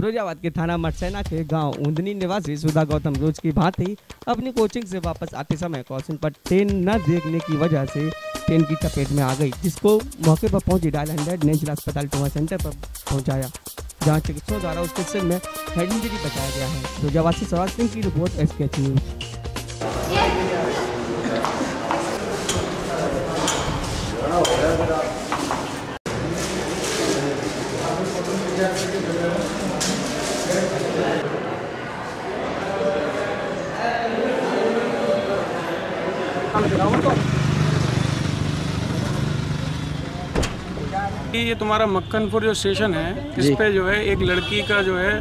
फिरोजाबाद के थाना मटसैना के गाँव ऊंदनी निवासी सुधा गौतम रोज की भांति अपनी कोचिंग से वापस आते समय क्रॉसिंग पर ट्रेन न देखने की वजह से ट्रेन की चपेट में आ गई, जिसको मौके पर पहुँची डायल हंड्रेड ने जिला अस्पताल टोमा सेंटर पर पहुँचाया। जहाँ चिकित्सकों द्वारा उसके सिर में हेड इंजरी बताया गया है। फिरोजाबाद से सवाल सिंह की रिपोर्ट एस के न्यूज़। ये तुम्हारा मक्खनपुर जो स्टेशन है इस पे जो है एक लड़की का जो है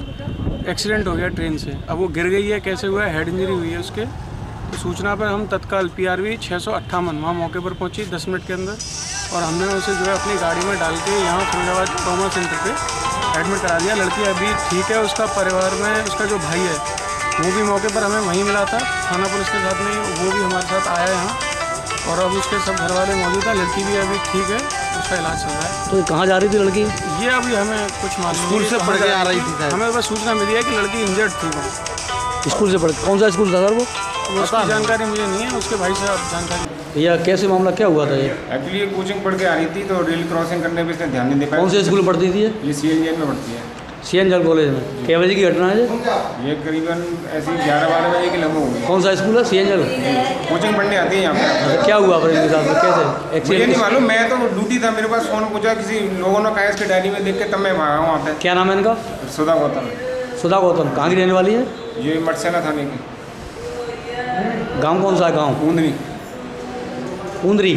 एक्सीडेंट हो गया ट्रेन से। अब वो गिर गई है कैसे हुआ है? हेड इंजरी हुई है उसके। तो सूचना पर हम तत्काल पी आर वी छः सौ अट्ठावन वहाँ मौके पर पहुँची दस मिनट के अंदर। और हमने उसे जो है अपनी गाड़ी में डाल के यहाँ फिरोजाबाद ट्रामा सेंटर पे एडमिट करा दिया। लड़की अभी ठीक है उसका परिवार में उसका जो भाई है वो भी मौके पर हमें वहीं मिला था। थाना पुलिस के साथ में वो भी हमारे साथ आया है यहाँ। और अब उसके सब घर वाले मौजूद हैं। लड़की भी अभी ठीक है उसका इलाज चल रहा है। तो कहाँ जा रही थी लड़की? ये अभी हमें कुछ मालूम स्कूल से पढ़ के आ रही थी हमें बस सूचना मिली है कि लड़की इंजर्ड थी वो स्कूल से पढ़ कौन सा स्कूल था सर वो? अब उसकी जानकारी मुझे नहीं है। उसके भाई से आप जानकारी भैया कैसे मामला क्या हुआ था ये? एक्चुअली ये कोचिंग पढ़ के आ रही थी तो रेल क्रॉसिंग करने पे इसने ध्यान नहीं दे पाया कौन से स्कूल में पढ़ती थी ये? ये सी में पढ़ती है। सी एन जल कॉलेज में। क्या बजे की घटना है। ये ये करीबन ऐसी ग्यारह बारह बजे के लगभग होगी। कौन सा स्कूल है? सी एन जल कोचिंग पढ़ने आती है यहाँ पे। क्या हुआ पर इनके साथ? कैसे? मुझे नहीं मालूम मैं तो ड्यूटी था मेरे पास फ़ोन पूछा किसी लोगों ने कहा इसके डायरी में देख के तब मैं भागा वहाँ पे। क्या नाम है इनका? सुधा गौतम। सुधा गौतम। कहाँ की रहने वाली है? ये मटसेना थाने की। गाँव कौन सा है? गाँव? ऊंदरी ऊंदनी